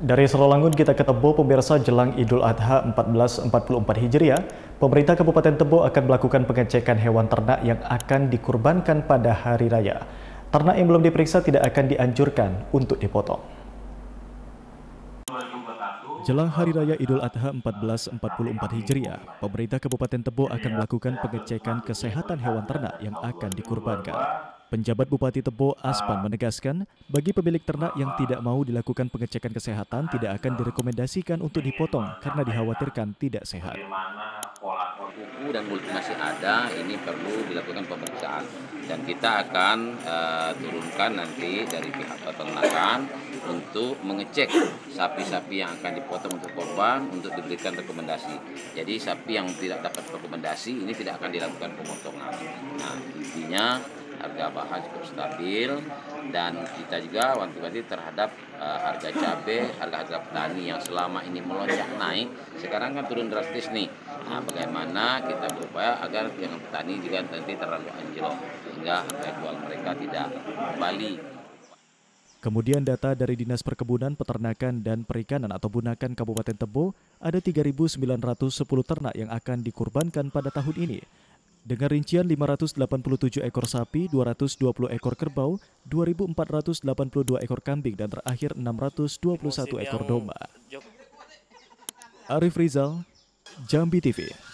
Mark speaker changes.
Speaker 1: Dari Serolangun kita ke Tebo, pemirsa jelang Idul Adha 1444 Hijriah, pemerintah Kabupaten Tebo akan melakukan pengecekan hewan ternak yang akan dikurbankan pada hari raya. Ternak yang belum diperiksa tidak akan dianjurkan untuk dipotong. Jelang Hari Raya Idul Adha 1444 Hijriah, pemerintah Kabupaten Tebo akan melakukan pengecekan kesehatan hewan ternak yang akan dikurbankan. Penjabat Bupati Tebo Aspan menegaskan, bagi pemilik ternak yang tidak mau dilakukan pengecekan kesehatan tidak akan direkomendasikan untuk dipotong karena dikhawatirkan tidak sehat.
Speaker 2: Kuku dan mulut masih ada, ini perlu dilakukan pemeriksaan dan kita akan uh, turunkan nanti dari pihak peternakan untuk mengecek sapi-sapi yang akan dipotong untuk korban untuk diberikan rekomendasi. Jadi sapi yang tidak dapat rekomendasi ini tidak akan dilakukan pemotongan. Nah intinya harga bahan cukup stabil dan kita juga wanti-wanti terhadap uh, harga cabai, harga-harga petani yang selama ini melonjak naik, sekarang kan turun drastis nih. Nah, bagaimana kita berupaya agar yang petani juga nanti terlalu anjlok sehingga harga jual mereka tidak kembali
Speaker 1: Kemudian data dari Dinas Perkebunan, Peternakan, dan Perikanan atau Bunakan Kabupaten Tebo, ada 3.910 ternak yang akan dikurbankan pada tahun ini. Dengan rincian 587 ekor sapi, 220 ekor kerbau, 2.482 ekor kambing, dan terakhir 621 ekor domba. Arif Rizal, Jambi TV.